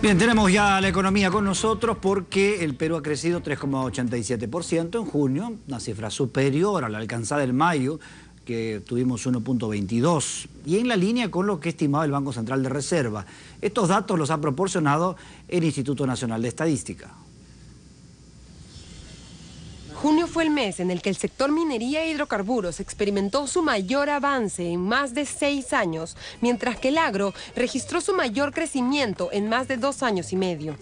Bien, tenemos ya la economía con nosotros porque el Perú ha crecido 3,87% en junio, una cifra superior a la alcanzada en mayo, que tuvimos 1.22, y en la línea con lo que estimaba el Banco Central de Reserva. Estos datos los ha proporcionado el Instituto Nacional de Estadística. Junio fue el mes en el que el sector minería e hidrocarburos experimentó su mayor avance en más de seis años, mientras que el agro registró su mayor crecimiento en más de dos años y medio.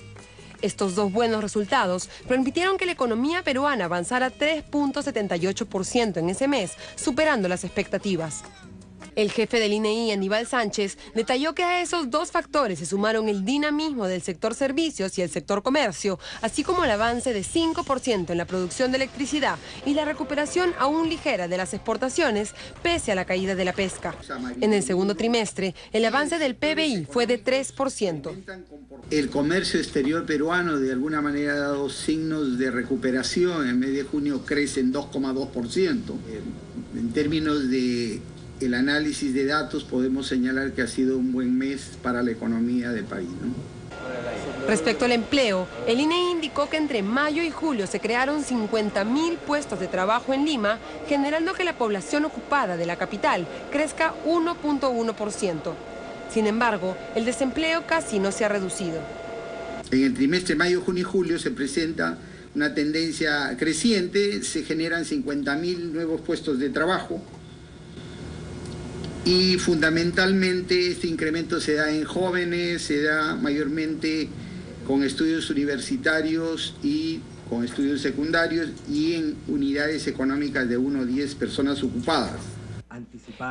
Estos dos buenos resultados permitieron que la economía peruana avanzara 3.78% en ese mes, superando las expectativas. El jefe del INEI, Aníbal Sánchez, detalló que a esos dos factores se sumaron el dinamismo del sector servicios y el sector comercio, así como el avance de 5% en la producción de electricidad y la recuperación aún ligera de las exportaciones pese a la caída de la pesca. En el segundo trimestre, el avance del PBI fue de 3%. El comercio exterior peruano de alguna manera ha dado signos de recuperación. En mes de junio crece en 2,2%. En términos de el análisis de datos podemos señalar que ha sido un buen mes para la economía del país. Respecto al empleo, el INE indicó que entre mayo y julio se crearon 50.000 puestos de trabajo en Lima, generando que la población ocupada de la capital crezca 1.1%. Sin embargo, el desempleo casi no se ha reducido. En el trimestre mayo, junio y julio se presenta una tendencia creciente, se generan 50.000 nuevos puestos de trabajo, y fundamentalmente este incremento se da en jóvenes, se da mayormente con estudios universitarios y con estudios secundarios y en unidades económicas de 1 a 10 personas ocupadas.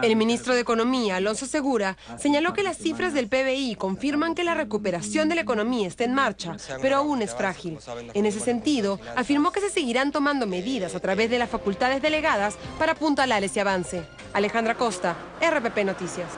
El ministro de Economía, Alonso Segura, señaló que las cifras del PBI confirman que la recuperación de la economía está en marcha, pero aún es frágil. En ese sentido, afirmó que se seguirán tomando medidas a través de las facultades delegadas para apuntalar ese avance. Alejandra Costa, RPP Noticias.